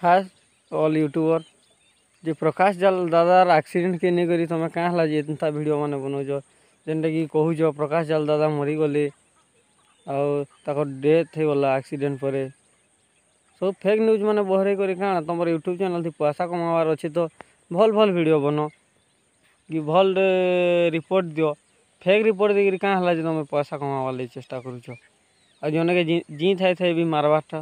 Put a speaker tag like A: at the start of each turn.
A: ହାଏ all YouTuber ଯେ ପ୍ରକାଶ ଜାଲ ଦାଦାର ଆକ୍ସିଡେଣ୍ଟକେ ନେଇକରି ତମେ କାଁ ହେଲା ଯେ ଏନ୍ତା ଭିଡ଼ିଓ ମାନେ ବନଉଛ ଯେନ୍ଟାକି କହୁଛ ପ୍ରକାଶ ଜାଲ ଦାଦା ମରିଗଲେ ଆଉ ତାଙ୍କର ଡେଥ୍ ହେଇଗଲା ଆକ୍ସିଡେଣ୍ଟ ପରେ ସବୁ ଫେକ୍ ନ୍ୟୁଜ୍ ମାନେ ବହରେଇ କରି କାଣା ତମର ୟୁଟ୍ୟୁବ୍ ଚ୍ୟାନେଲ୍ଥି ପଇସା କମାବାର ଅଛି ତ ଭଲ୍ ଭଲ୍ ଭିଡ଼ିଓ ବନ କି ଭଲ୍ ରିପୋର୍ଟ ଦିଅ ଫେକ୍ ରିପୋର୍ଟ ଦେଇକିରି କାଁ ହେଲା ଯେ ତମେ ପଇସା କମାବାର୍ ଲାଗି ଚେଷ୍ଟା କରୁଛ ଆଉ ଜଣେକେ ଜିଇଁ ଥାଇ ଥାଇ ବି ମାରବାରଟା